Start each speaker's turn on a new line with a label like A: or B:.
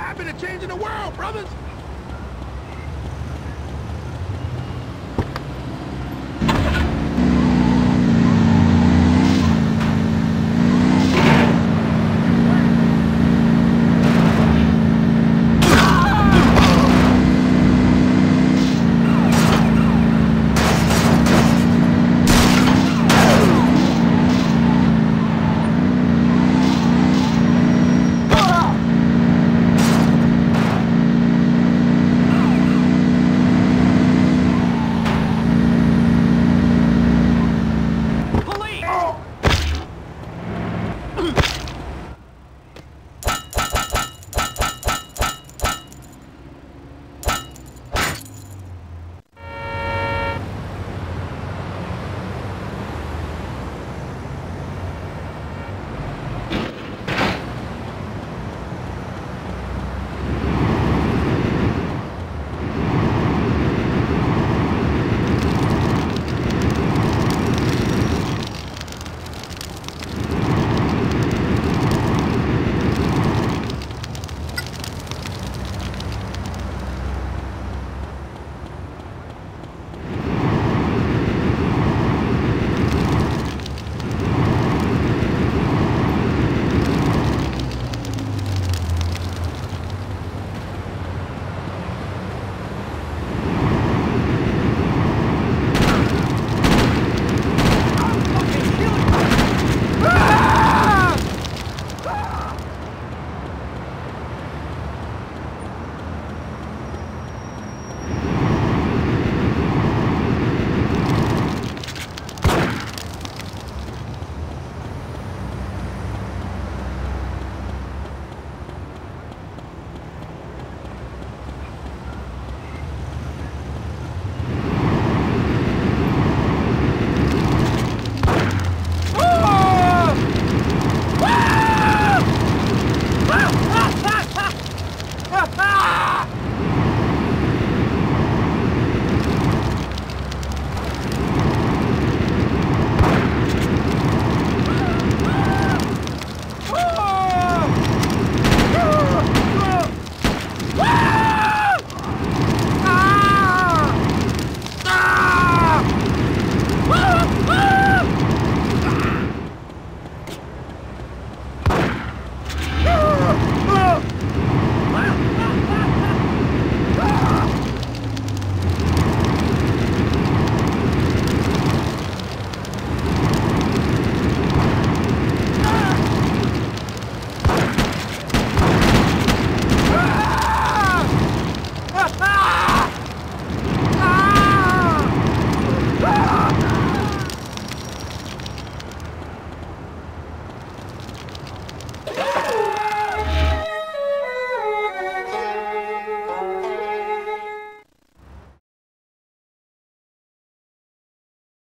A: Happened to changing the world, brothers?